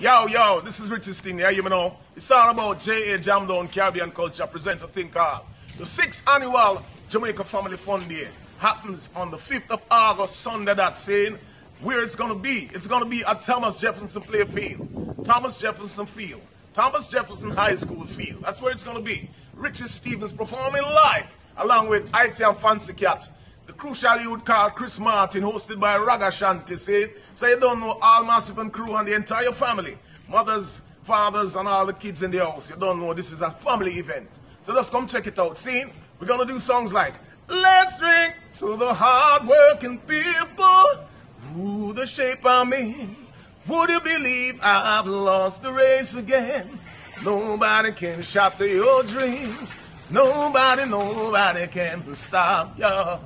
Yo, yo, this is Richard Steen. Yeah, you know, it's all about J.A. Jamdown Caribbean Culture presents a thing called the sixth annual Jamaica Family Fun Day. Happens on the 5th of August, Sunday, that's saying. Where it's going to be, it's going to be at Thomas Jefferson Playfield, Thomas Jefferson Field, Thomas Jefferson High School Field. That's where it's going to be. Richard Stevens performing live along with IT and Fancy Cat. The crucial youth called Chris Martin, hosted by Ragashanti, say, so you don't know all Massive and crew and the entire family. Mothers, fathers, and all the kids in the house. You don't know this is a family event. So just come check it out. See, we're going to do songs like Let's drink to the hard-working people who the shape I'm in. Would you believe I've lost the race again? Nobody can shatter your dreams. Nobody, nobody can stop you.